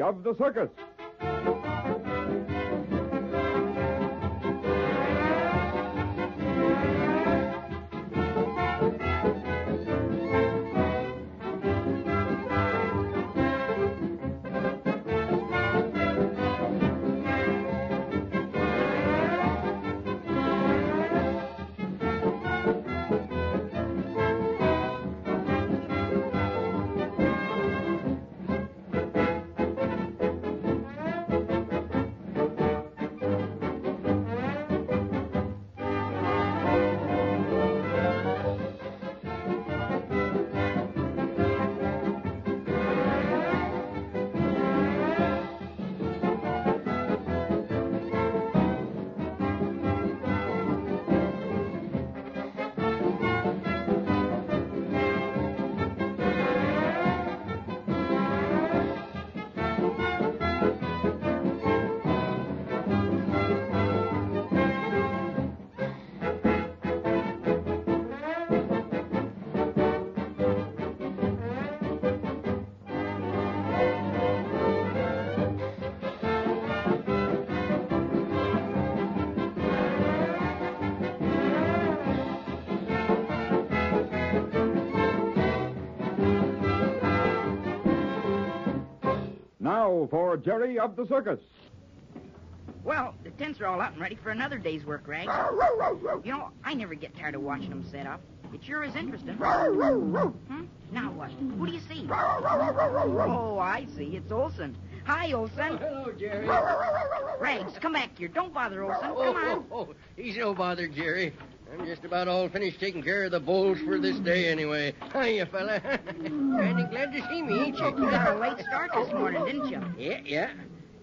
Of the Circus. Jerry of the Circus. Well, the tents are all up and ready for another day's work, Rags. You know, I never get tired of watching them set up. It sure is interesting. Hmm? Now what? Who do you see? Oh, I see. It's Olson. Hi, Olson. Hello, Jerry. Rags, come back here. Don't bother Olson. Come Oh, on. oh, oh, he's no bother, Jerry. I'm just about all finished taking care of the bulls for this day anyway. Hiya, fella. Kinda glad to see me, ain't you? You got a late start this morning, didn't you? Yeah, yeah.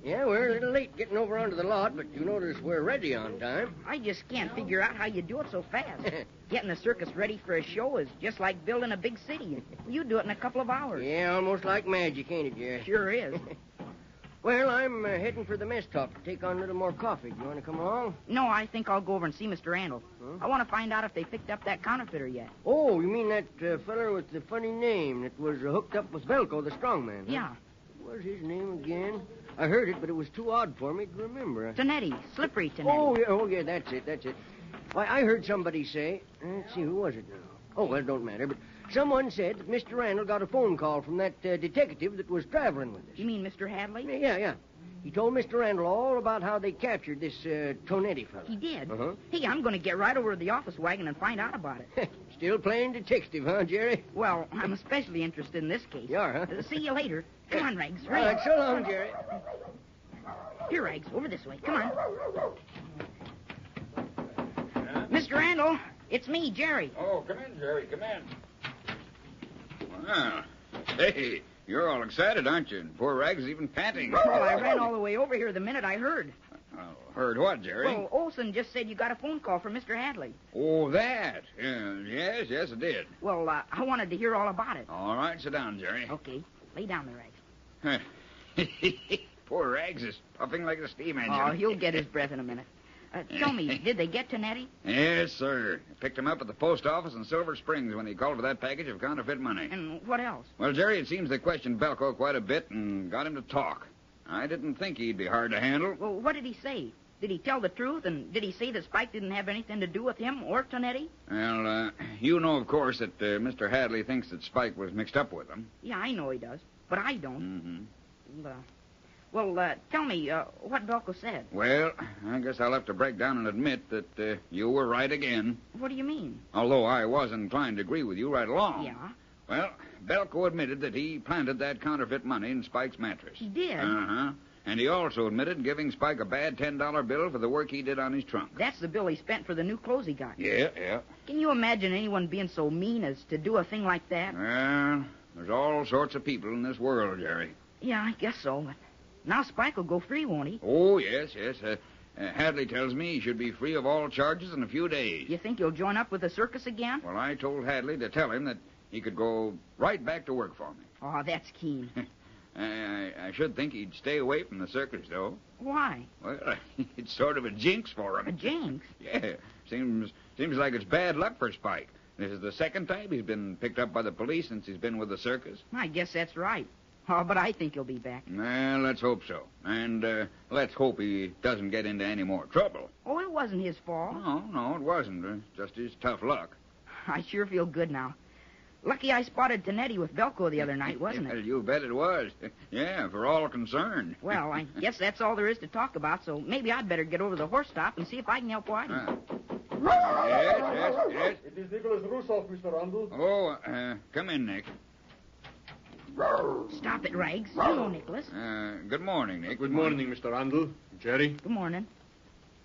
Yeah, we're a little late getting over onto the lot, but you notice we're ready on time. I just can't figure out how you do it so fast. Getting a circus ready for a show is just like building a big city. You do it in a couple of hours. yeah, almost like magic, ain't it, Jerry? Sure is. Well, I'm uh, heading for the mess top to take on a little more coffee. Do you want to come along? No, I think I'll go over and see Mr. Randall. Huh? I want to find out if they picked up that counterfeiter yet. Oh, you mean that uh, feller with the funny name that was uh, hooked up with Velko, the strongman? huh? Yeah, What was his name again? I heard it, but it was too odd for me to remember. Tonetti, Slippery Tonetti. Oh, yeah, oh, yeah, that's it, that's it. Why, I heard somebody say, let's see, who was it now? Oh, well, it don't matter, but someone said that Mr. Randall got a phone call from that uh, detective that was traveling with us. You mean Mr. Hadley? Yeah, yeah. He told Mr. Randall all about how they captured this uh, Tonetti fellow. He did. Uh-huh. Hey, I'm going to get right over to the office wagon and find out about it. Still playing detective, huh, Jerry? Well, I'm especially interested in this case. You are, huh? Uh, see you later. Come on, Rags. All right, so long, Jerry. Here, Rags. Over this way. Come on. Mr. Randall, it's me, Jerry. Oh, come in, Jerry. Come in. Wow. Hey, you're all excited, aren't you? And poor Rags is even panting. Well, I ran all the way over here the minute I heard. Oh, heard what, Jerry? Well, Olson just said you got a phone call from Mr. Hadley. Oh, that. Yeah, yes, yes, it did. Well, uh, I wanted to hear all about it. All right, sit down, Jerry. Okay, lay down there, Rags. poor Rags is puffing like a steam engine. Oh, he'll get his breath in a minute. Uh, tell me, did they get Tonetti? Yes, sir. Picked him up at the post office in Silver Springs when he called for that package of counterfeit money. And what else? Well, Jerry, it seems they questioned Belko quite a bit and got him to talk. I didn't think he'd be hard to handle. Well, what did he say? Did he tell the truth? And did he say that Spike didn't have anything to do with him or Tonetti? Well, uh, you know, of course, that uh, Mr. Hadley thinks that Spike was mixed up with him. Yeah, I know he does, but I don't. Mm-hmm. Uh, well, uh, tell me uh, what Belko said. Well, I guess I'll have to break down and admit that uh, you were right again. What do you mean? Although I was inclined to agree with you right along. Yeah, Well, Belko admitted that he planted that counterfeit money in Spike's mattress. he did. Uh huh. And he also admitted giving Spike a bad $10 bill for the work he did on his trunk. That's the bill he spent for the new clothes he got. Yeah, yeah. Can you imagine anyone being so mean as to do a thing like that? Well, there's all sorts of people in this world, Jerry. Yeah, I guess so. But now Spike will go free, won't he? Oh, yes, yes. Uh, uh, Hadley tells me he should be free of all charges in a few days. You think he'll join up with the circus again? Well, I told Hadley to tell him that he could go right back to work for me. Oh, that's keen. I, I, I should think he'd stay away from the circus, though. Why? Well, it's sort of a jinx for him. A jinx. Yeah, seems seems like it's bad luck for Spike. This is the second time he's been picked up by the police since he's been with the circus. I guess that's right. Oh, but I think he'll be back. Well, let's hope so. And uh, let's hope he doesn't get into any more trouble. Oh, it wasn't his fault. No, no, it wasn't. Uh, just his tough luck. I sure feel good now. Lucky I spotted Tonetti with Belko the other night, wasn't it? Well, you bet it was. yeah, for all concerned. Well, I guess that's all there is to talk about, so maybe I'd better get over to the horse stop and see if I can help Whitey. Uh, yes, yes, yes. It is Nicholas Rusoff, Mr. Randall. Oh, uh, come in, Nick. Stop it, Rags. You know Nicholas. Uh, good morning, Nick. Good morning, Mr. Randall. Jerry? Good morning.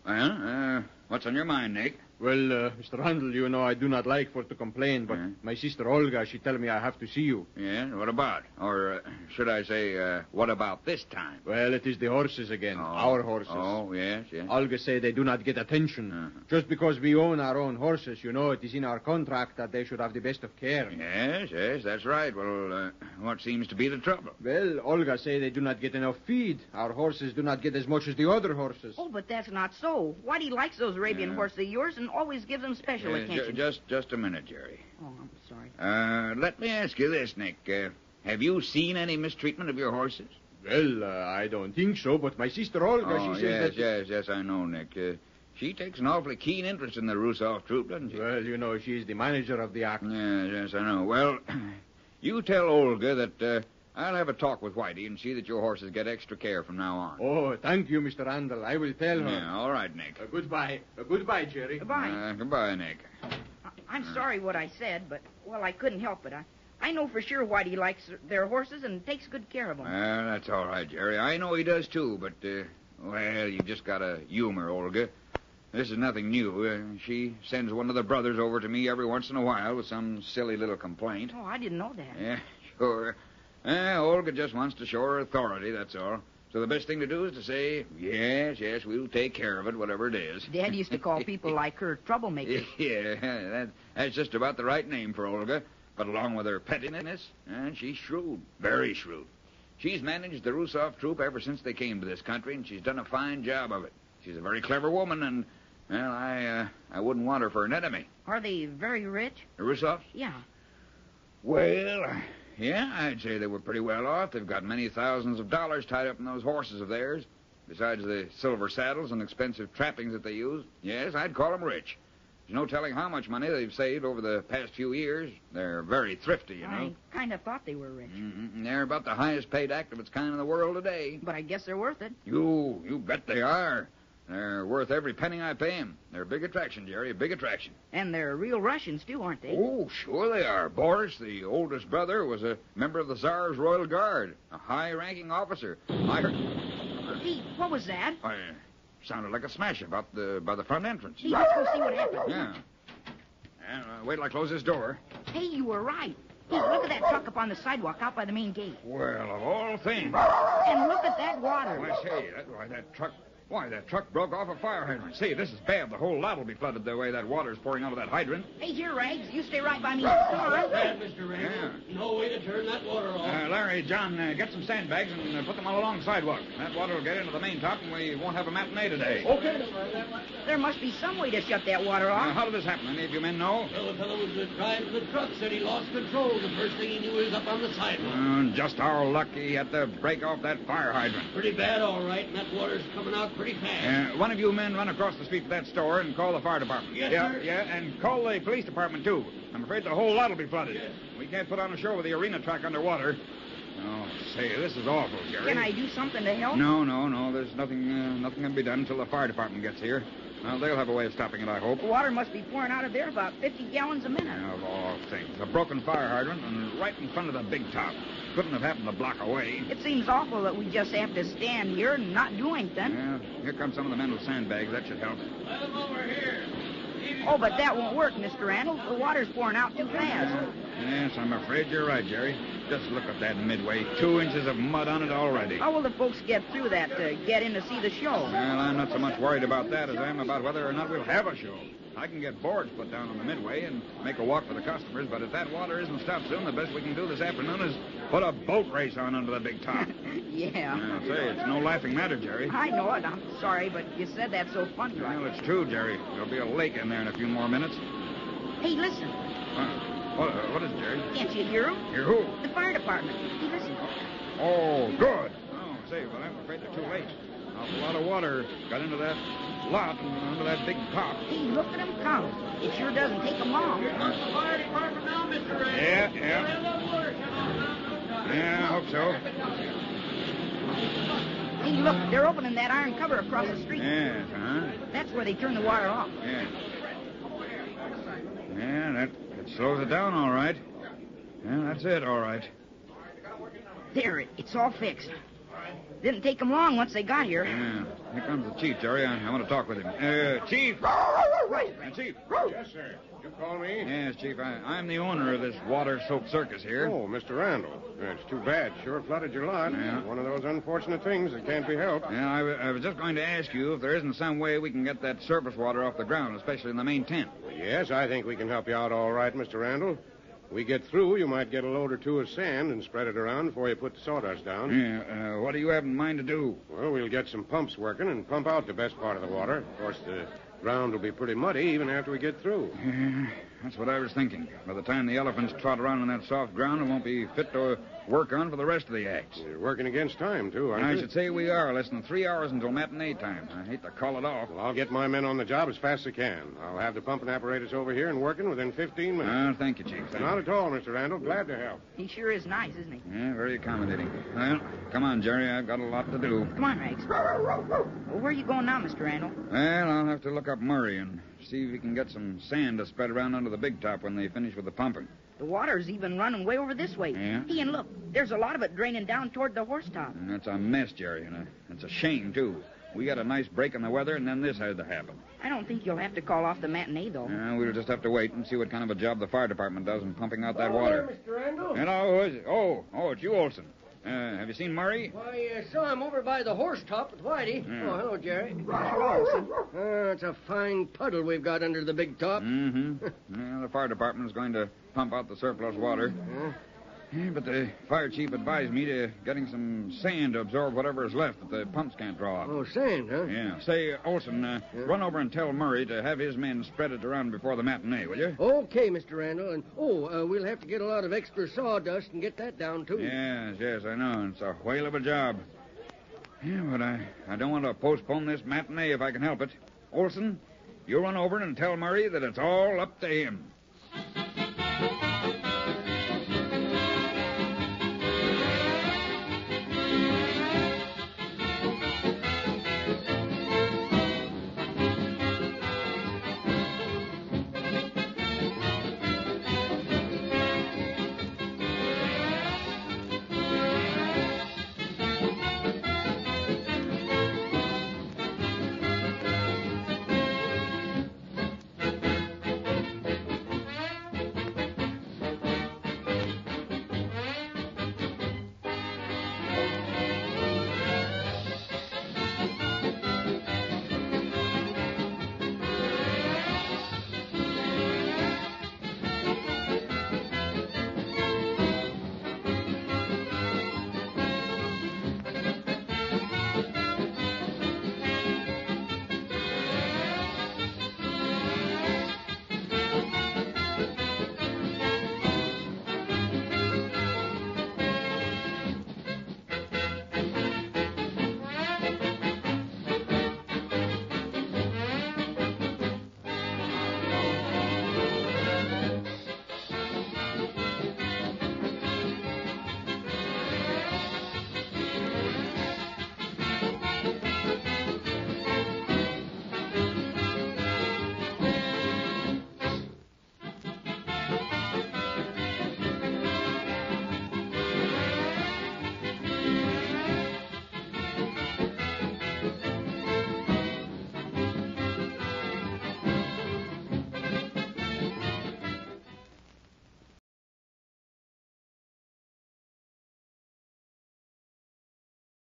Well, uh, what's on your mind, Nick? Well, uh, Mr. Randall, you know I do not like for to complain, but Yeah. my sister Olga, she tell me I have to see you. Yeah, what about? Or uh, should I say, uh, what about this time? Well, it is the horses again, Oh. our horses. Oh, yes, yes. Olga say they do not get attention. Uh-huh. Just because we own our own horses, you know, it is in our contract that they should have the best of care. Yes, yes, that's right. Well, uh, what seems to be the trouble? Well, Olga say they do not get enough feed. Our horses do not get as much as the other horses. Oh, but that's not so. Whitey likes those Arabian Yeah. horses of yours and always give them special Uh, ju- attention. just, just a minute, Jerry. Oh, I'm sorry. Uh, let me ask you this, Nick. Uh, have you seen any mistreatment of your horses? Well, uh, I don't think so, but my sister Olga, oh, she says yes, that... yes, yes, I know, Nick. Uh, she takes an awfully keen interest in the Rusoff troupe, doesn't she? Well, you know, she is the manager of the act. Yes, yes, I know. Well, you tell Olga that uh, I'll have a talk with Whitey and see that your horses get extra care from now on. Oh, thank you, Mr. Randall. I will tell her. Yeah, all right, Nick. Uh, goodbye. Uh, goodbye, Jerry. Goodbye. Uh, goodbye, Nick. I- I'm sorry what I said, but, well, I couldn't help it. I, I know for sure Whitey likes their horses and takes good care of them. Well, that's all right, Jerry. I know he does too, but uh, well, you just gotta humor Olga. This is nothing new. Uh, she sends one of the brothers over to me every once in a while with some silly little complaint. Oh, I didn't know that. Yeah, sure. Uh, Olga just wants to show her authority, that's all. So the best thing to do is to say, yes, yes, we'll take care of it, whatever it is. Dad used to call people like her troublemakers. yeah, that, that's just about the right name for Olga. But along with her pettiness, and she's shrewd, very shrewd. She's managed the Rusoff troupe ever since they came to this country, and she's done a fine job of it. She's a very clever woman, and well, I uh, I wouldn't want her for an enemy. Are they very rich? The Rusoffs? Yeah. Well, yeah, I'd say they were pretty well off. They've got many thousands of dollars tied up in those horses of theirs, besides the silver saddles and expensive trappings that they use. Yes, I'd call them rich. There's no telling how much money they've saved over the past few years. They're very thrifty, you know. I kind of thought they were rich. hmm They're about the highest paid act of its kind in the world today. But I guess they're worth it. You, you bet they are. They're worth every penny I pay 'em. They're a big attraction, Jerry, a big attraction. And they're real Russians, too, aren't they? Oh, sure they are. Boris, the oldest brother, was a member of the Tsar's Royal Guard, a high-ranking officer. I heard. Hey, what was that? I, sounded like a smash about the by the front entrance. Hey, let's go see what happened. Yeah. And, uh, wait till I close this door. Hey, you were right. Hey, look at that truck up on the sidewalk out by the main gate. Well, of all things. And look at that water. Why, say, that, why, that truck... Why, that truck broke off a fire hydrant. See, this is bad. The whole lot will be flooded the way that water's pouring out of that hydrant. Hey, here, Rags. You stay right by me. Come on. Bad, Mr. Randall. No way to turn that water off. Uh, Larry, John, uh, get some sandbags and uh, put them all along the sidewalk. That water will get into the main top, and we won't have a matinee today. okay. There must be some way to shut that water off. how did this happen? Any of you men know? Well, the fellow was driving the truck, said he lost control. The first thing he knew, he was up on the sidewalk. Uh, just our luck he had to break off that fire hydrant. Pretty bad, all right, and that water's coming out pretty fast. Uh, one of you men run across the street to that store and call the fire department. Yes, yeah, sir. Yeah, and call the police department, too. I'm afraid the whole lot will be flooded. Yes. We can't put on a show with the arena track underwater. Oh, say, this is awful, Jerry. Can I do something to help? No, no, no. There's nothing, uh, nothing can be done until the fire department gets here. Well, they'll have a way of stopping it, I hope. The water must be pouring out of there about 50 gallons a minute. Of all things, a broken fire hydrant and right in front of the big top. Couldn't have happened a block away. It seems awful that we just have to stand here and not do anything. Yeah, here come some of the men with sandbags. That should help. Let him over here. Oh, but that won't work, Mr. Randall. The water's pouring out too fast. Yes, I'm afraid you're right, Jerry. Just look at that midway. Two inches of mud on it already. How will the folks get through that to get in to see the show? Well, I'm not so much worried about that as I am about whether or not we'll have a show. I can get boards put down on the midway and make a walk for the customers, but if that water isn't stopped soon, the best we can do this afternoon is put a boat race on under the big top. yeah. Yeah, say, it's no laughing matter, Jerry. I know it. I'm sorry, but you said that so funny. Well, it's true, Jerry. There'll be a lake in there in a few more minutes. Hey, listen. Uh, what, uh, what is it, Jerry? Can't you hear him? Hear who? The fire department. Hey, listen. Oh, good. Oh, say, but I'm afraid they're too late. A lot of water got into that lot and under that big top. Hey, look at him come. It sure doesn't take him long. Here's the fire department now, Mr. Ray. Yeah, yeah. Yeah, I hope so. Hey, look, they're opening that iron cover across the street. Yes, uh-huh. That's where they turn the water off. Yeah. Yeah, that, that slows it down all right. Yeah, that's it, all right. There, it, it's all fixed. Didn't take them long once they got here. Yeah. Here comes the chief, Jerry. I, I want to talk with him. Uh, chief! Uh, chief! Yes, sir. You call me? Yes, Chief. I, I'm the owner of this water-soaked circus here. Oh, Mr. Randall. It's too bad. Sure flooded your lot. Yeah. One of those unfortunate things that can't be helped. Yeah, I, I was just going to ask you if there isn't some way we can get that surface water off the ground, especially in the main tent. Yes, I think we can help you out all right, Mr. Randall. We get through, you might get a load or two of sand and spread it around before you put the sawdust down. Yeah, uh, what do you have in mind to do? Well, we'll get some pumps working and pump out the best part of the water. Of course, the ground will be pretty muddy even after we get through. Yeah, that's what I was thinking. By the time the elephants trot around on that soft ground, it won't be fit to work on for the rest of the acts. You're working against time, too, aren't I you? should say we are. Less than three hours until matinee time. I hate to call it off. Well, I'll get my men on the job as fast as I can. I'll have the pumping apparatus over here and working within 15 minutes. Ah, thank you, Chief. Thank Not you. at all, Mr. Randall. Glad to help. He sure is nice, isn't he? Yeah, very accommodating. Well, come on, Jerry. I've got a lot to do. Come on, Rags. Well, where are you going now, Mr. Randall? Well, I'll have to look up Murray and see if he can get some sand to spread around under the big top when they finish with the pumping. The water's even running way over this way. Yeah? Hey, and look, there's a lot of it draining down toward the horse top. And that's a mess, Jerry, and a, it's a shame, too. We got a nice break in the weather, and then this had to happen. I don't think you'll have to call off the matinee, though. Uh, we'll just have to wait and see what kind of a job the fire department does in pumping out that water. Mr. Randall. Hello, who is it? Oh, oh, it's you, Olson. Uh, have you seen Murray? Why, uh, saw him over by the horse top with Whitey. Yeah. Oh, hello, Jerry. Oh, it's a fine puddle we've got under the big top. Mm-hmm. yeah, the fire department is going to pump out the surplus water. Huh? Yeah, but the fire chief advised me to getting some sand to absorb whatever is left that the pumps can't draw out. Oh, sand, huh? Yeah. Say, Olson, uh, Yeah? run over and tell Murray to have his men spread it around before the matinee, will you? Okay, Mr. Randall. And, oh, uh, we'll have to get a lot of extra sawdust and get that down, too. Yes, yes, I know. It's a whale of a job. Yeah, but I, I don't want to postpone this matinee if I can help it. Olson, you run over and tell Murray that it's all up to him.